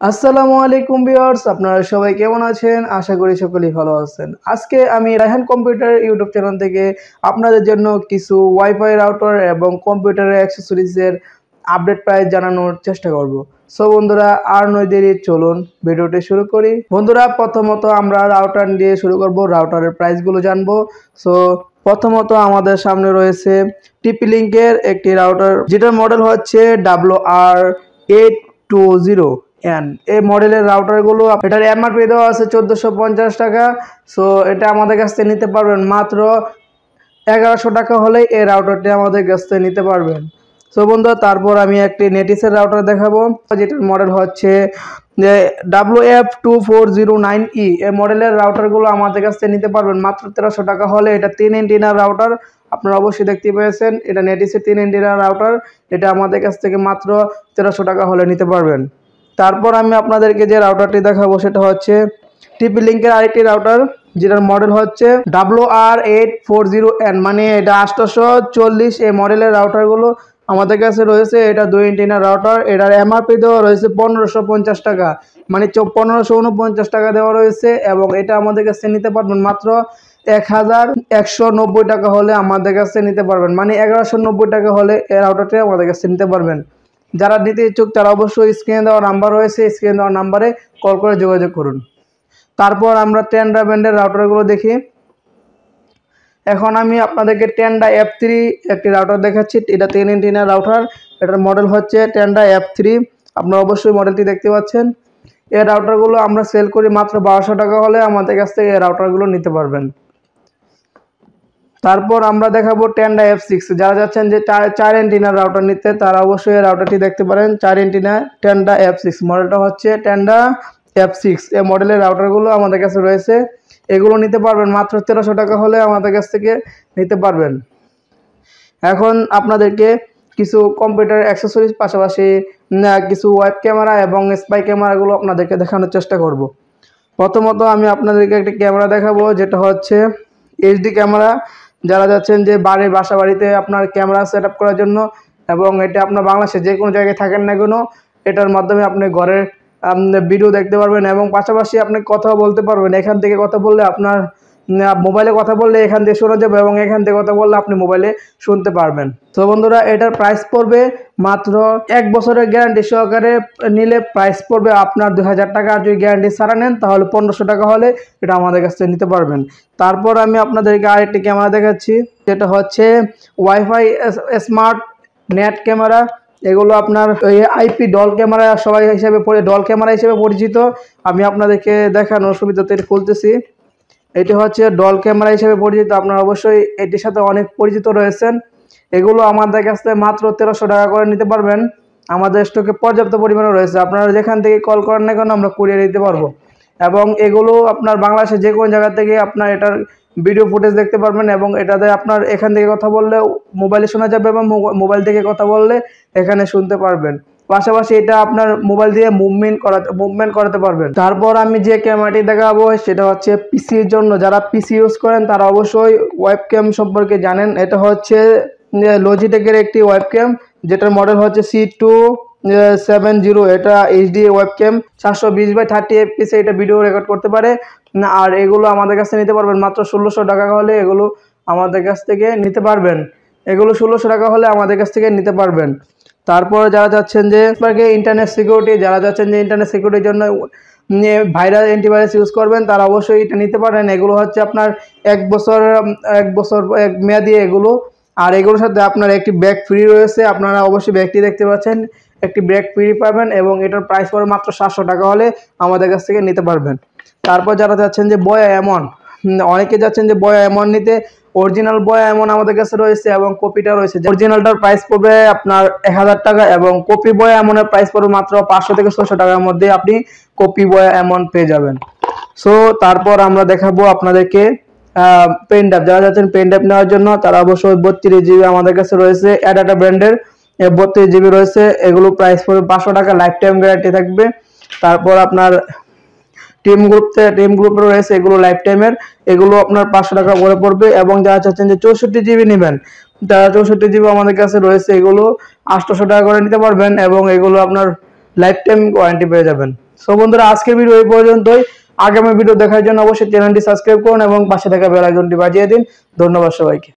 আসসালামু আলাইকুম ভিউয়ার্স, আপনারা সবাই কেমন আছেন? আশা করি সকলেই ভালো আছেন। আজকে আমি রায়হান কম্পিউটার ইউটিউব চ্যানেল থেকে আপনাদের জন্য কিছু ওয়াইফাই রাউটার এবং কম্পিউটারের অ্যাক্সেসরিজের আপডেট প্রাইস জানানোর চেষ্টা করব। সো বন্ধুরা, আর নয় দেরি, চলুন ভিডিওটি শুরু করি। বন্ধুরা, প্রথমত আমরা রাউটার দিয়ে শুরু করব, রাউটারের প্রাইসগুলো জানব। সো প্রথমত আমাদের সামনে রয়েছে টিপি লিঙ্কের একটি রাউটার, যেটার মডেল হচ্ছে W R eight two zero. N এই মডেলের রাউটারগুলো এটার এমআরপি দেওয়া আছে চোদ্দোশো পঞ্চাশ টাকা। সো এটা আমাদের কাছ থেকে নিতে পারবেন মাত্র এগারোশো টাকা হলেই এই রাউটারটি আমাদের কাছ থেকে নিতে পারবেন। সো বন্ধু তারপর আমি একটি নেটিসের রাউটার দেখাবো, যেটার মডেল হচ্ছে যে W F two four zero nine E এই মডেলের রাউটারগুলো আমাদের কাছ থেকে নিতে পারবেন মাত্র তেরোশো টাকা হলে। এটা তিন ইন্টিনার রাউটার আপনারা অবশ্যই দেখতে পেয়েছেন। এটা নেটিসের তিন ইন্টিনার রাউটার এটা আমাদের কাছ থেকে মাত্র তেরোশো টাকা হলে নিতে পারবেন। তারপর আমি আপনাদেরকে যে রাউটারটি দেখাবো সেটা হচ্ছে টিপি লিঙ্কের আরেকটি রাউটার যেটার মডেল হচ্ছে W R eight four zero N মানে এটা আটশোশো চল্লিশ এই মডেলের রাউটারগুলো আমাদের কাছে রয়েছে। এটা দুই ইন্টিনার রাউটার এটার এমআরপি দেওয়া রয়েছে পনেরোশো পঞ্চাশ টাকা মানে পনেরোশো উনপঞ্চাশ টাকা দেওয়া রয়েছে এবং এটা আমাদের কাছে নিতে পারবেন মাত্র এক হাজার একশো নব্বই টাকা হলে আমাদের কাছে নিতে পারবেন মানে এগারোশো নব্বই টাকা হলে এই রাউটারটি আমাদের কাছে নিতে পারবেন। যারা নিতে ইচ্ছুক তারা অবশ্যই স্ক্রিনে দেওয়া নাম্বার রয়েছে, স্ক্রিনে দেওয়া নাম্বারে কল করে যোগাযোগ করুন। তারপর আমরা টেন্ডা ব্যান্ডের রাউটারগুলো দেখি। এখন আমি আপনাদেরকে টেন্ডা এফ থ্রি একটি রাউটার দেখাচ্ছি। এটা তিন ইন্টিনার রাউটার এটার মডেল হচ্ছে টেন্ডা এফ থ্রি আপনারা অবশ্যই মডেলটি দেখতে পাচ্ছেন। এই রাউটারগুলো আমরা সেল করি মাত্র বারোশো টাকা হলে আমাদের কাছ থেকে এই রাউটারগুলো নিতে পারবেন। তারপর আমরা দেখাবো টেন্ডা এফ সিক্স যারা যাচ্ছেন যে চার এন্টিনার রাউটার নিতে, তারা অবশ্যই রাউটারটি দেখতে পারেন। চার এন্টিনা টেন্ডা এফ সিক্স মডেলটা হচ্ছে টেন্ডা এফ সিক্স এই মডেলের রাউটারগুলো আমাদের কাছে রয়েছে। এগুলো নিতে পারবেন মাত্র তেরোশো টাকা হলে আমাদের কাছ থেকে নিতে পারবেন। এখন আপনাদেরকে কিছু কম্পিউটার অ্যাক্সেসরিজ পাশাপাশি কিছু ওয়েব ক্যামেরা এবং স্পাই ক্যামেরাগুলো আপনাদেরকে দেখানোর চেষ্টা করব। প্রথমত আমি আপনাদেরকে একটি ক্যামেরা দেখাবো, যেটা হচ্ছে এইচডি ক্যামেরা যারা যাচ্ছেন যে বাড়ির বাসা বাড়িতে আপনার ক্যামেরা সেট করার জন্য এবং এটা আপনার বাংলাদেশে যে কোনো জায়গায় থাকেন না কোনো, এটার মাধ্যমে আপনি ঘরের ভিডিও দেখতে পারবেন এবং পাশাপাশি আপনি কথা বলতে পারবেন। এখান থেকে কথা বললে আপনার মোবাইলে কথা বললে এখান থেকে শোনা যাবে এবং এখান থেকে কথা বললে আপনি মোবাইলে শুনতে পারবেন। তো বন্ধুরা, এটার প্রাইস পড়বে মাত্র এক বছরের গ্যারান্টি সহকারে নিলে প্রাইস পড়বে আপনার দুই হাজার টাকা। আর যদি গ্যারান্টি ছাড়া নেন, তাহলে পনেরোশো টাকা হলে এটা আমাদের কাছ থেকে নিতে পারবেন। তারপর আমি আপনাদেরকে আরেকটি ক্যামেরা দেখাচ্ছি। যেটা হচ্ছে ওয়াইফাই স্মার্ট নেট ক্যামেরা এগুলো আপনার আইপি ডল ক্যামেরা সবাই হিসেবে ডল ক্যামেরা হিসেবে পরিচিত। আমি আপনাদেরকে দেখানোর সুবিধাতে খুলতেছি। এটি হচ্ছে ডল ক্যামেরা হিসেবে পরিচিত। আপনারা অবশ্যই এটির সাথে অনেক পরিচিত রয়েছেন। এগুলো আমাদের কাছ মাত্র তেরোশো টাকা করে নিতে পারবেন। আমাদের স্টকে পর্যাপ্ত পরিমাণে রয়েছে। আপনারা যেখান থেকে কল করেন না কেন, আমরা কুরিয়ে দিতে পারব। এবং এগুলো আপনার বাংলাদেশের যে কোনো জায়গা থেকে আপনার এটার ভিডিও ফুটেজ দেখতে পারবেন এবং এটাতে আপনার এখান থেকে কথা বললে মোবাইলে শোনা যাবে এবং মোবাইল থেকে কথা বললে এখানে শুনতে পারবেন। পাশাপাশি এটা আপনার মোবাইল দিয়ে মুভমেন্ট করাতে মুভমেন্ট করাতে পারবেন। তারপর আমি যে ক্যামেরাটি দেখাবো, সেটা হচ্ছে পিসির জন্য। যারা পিসি ইউজ করেন, তারা অবশ্যই ওয়েব ক্যাম সম্পর্কে জানেন। এটা হচ্ছে লজিটেকের একটি ওয়েব ক্যাম যেটার মডেল হচ্ছে সি টু সেভেন জিরো এটা এইচডি ওয়েব ক্যাম চারশো বিশ বাই থার্টি এফ এফপিসে এটা ভিডিও রেকর্ড করতে পারে। আর এগুলো আমাদের কাছে নিতে পারবেন মাত্র ষোলোশো টাকা হলে এগুলো আমাদের কাছ থেকে নিতে পারবেন। এগুলো ষোলোশো টাকা হলে আমাদের কাছ থেকে নিতে পারবেন। তারপর যারা যাচ্ছেন যে ইন্টারনেট সিকিউরিটি যারা যাচ্ছেন যে ইন্টারনেট সিকিউরিটির জন্য ভাইরাস অ্যান্টিভাইরাস ইউজ করবেন, তারা অবশ্যই এটা নিতে পারেন। এগুলো হচ্ছে আপনার এক বছর এক বছর, এক মেয়াদি এগুলো। আর এগুলোর সাথে আপনার একটি ব্যাগ ফ্রি রয়েছে। আপনারা অবশ্যই ব্যাগটি দেখতে পাচ্ছেন। একটি ব্যাগ ফ্রি পাবেন এবং এটার প্রাইস পড়ে মাত্র সাতশো টাকা হলে আমাদের কাছ থেকে নিতে পারবেন। তারপর যারা যাচ্ছেন যে বয়া এমন অনেকে যাচ্ছেন যে বয়া এমন নিতে। অরিজিনাল বয়া এমন আমাদের কাছে রয়েছে এবং কপিটা রয়েছে। অরিজিনালটার প্রাইস পড়বে আপনার এক হাজার টাকা এবং কপি বয়া এমনের প্রাইস পড়বে মাত্র পাঁচশো থেকে ছশো টাকার মধ্যে আপনি কপি বয়া এমন পেয়ে যাবেন। সো তারপর আমরা দেখাবো আপনাদেরকে পেন ড্রাইভ যারা যাচ্ছেন পেন ড্রাইভ নেওয়ার জন্য, তারা অবশ্যই বত্রিশ জিবি আমাদের কাছে রয়েছে। অ্যাডাটা ব্র্যান্ডের বত্রিশ জিবি রয়েছে। এগুলো প্রাইস পড়বে পাঁচশো টাকা লাইফ টাইম গ্যারান্টি থাকবে। তারপর আপনার টিম গ্রুপ টিম গ্রুপে রয়েছে এগুলো লাইফ টাইমের এগুলো আপনার পাঁচশো টাকা করে পড়বে এবং যারা চাচ্ছেন যে চৌষট্টি জিবি নেবেন যারা চৌষট্টি জিবি আমাদের কাছে রয়েছে এগুলো। আটশোশো টাকা করে নিতে পারবেন এবং এগুলো আপনার লাইফ টাইম ওয়ারেন্টি পেয়ে যাবেন। সো বন্ধুরা, আজকের ভিডিও এই পর্যন্তই। আগামী ভিডিও দেখার জন্য অবশ্যই চ্যানেলটি সাবস্ক্রাইব করুন এবং পাশে থাকা বেল আইকনটি বাজিয়ে দিন। ধন্যবাদ সবাইকে।